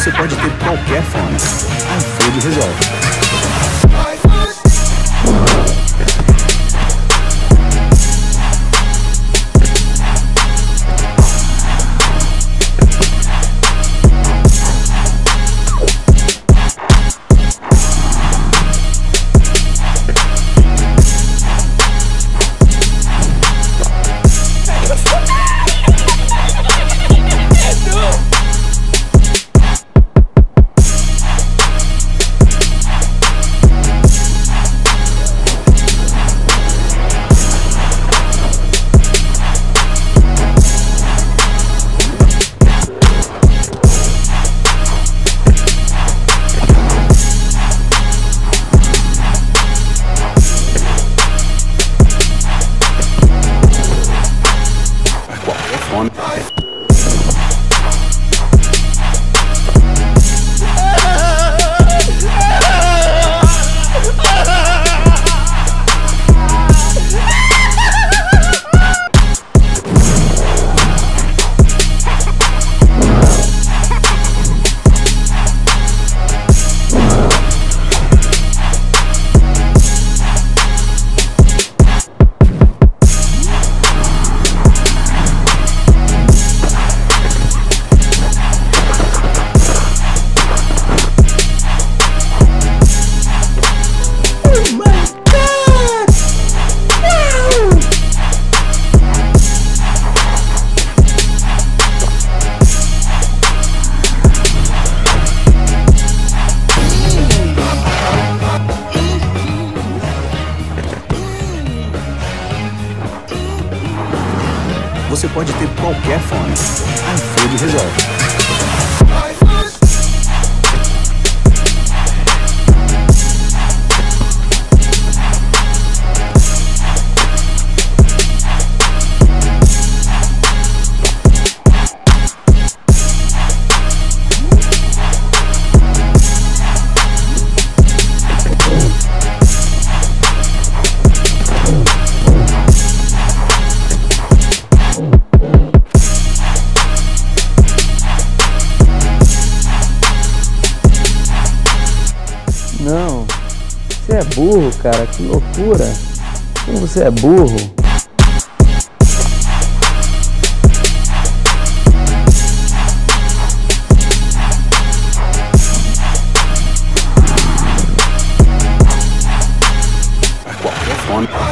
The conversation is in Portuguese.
Você pode ter qualquer fone. iFood resolve. one. Você pode ter qualquer fone. iFood resolve. Não, você é burro, cara, que loucura. Como você é burro. Fone.